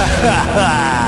ha ha ha!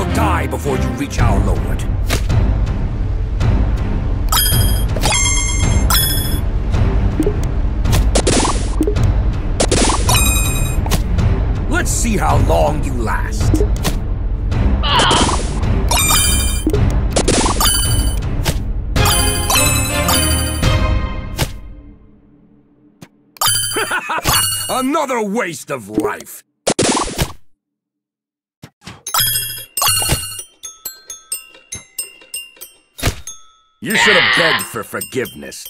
Will die before you reach our Lord. Let's see how long you last. Another waste of life. You should have begged for forgiveness.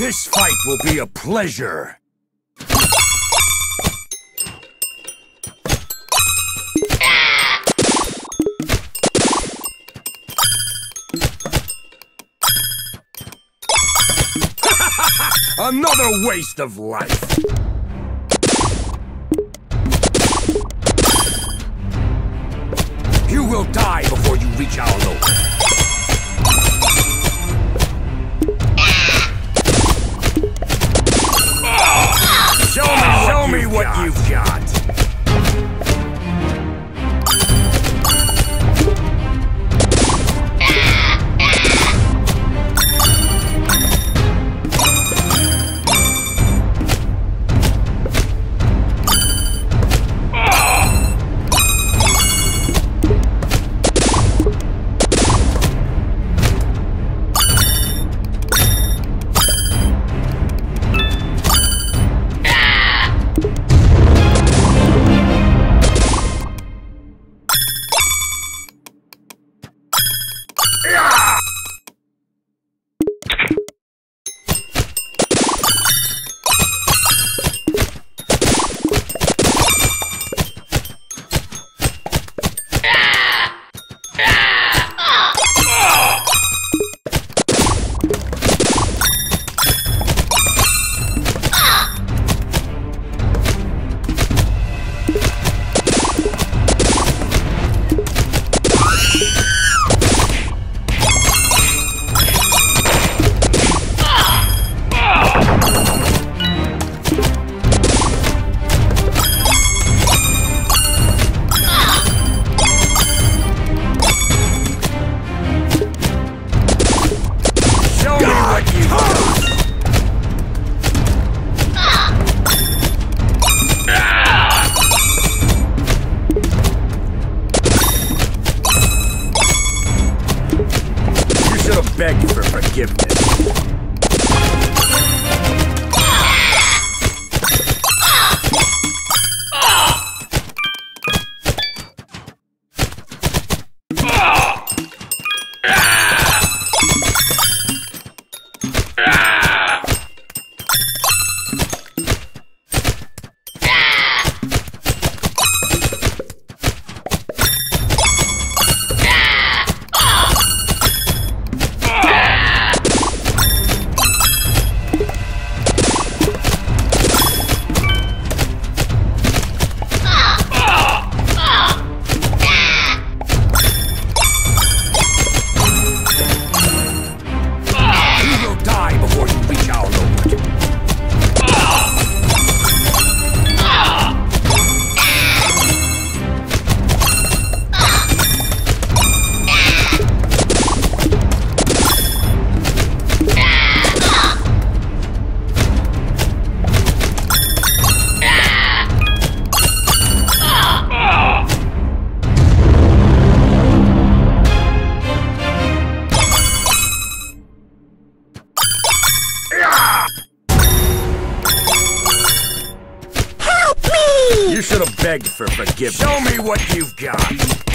This fight will be a pleasure. Another waste of life. You will die before you reach our Lord. beg for forgiveness. You should have begged for forgiveness. Show me what you've got.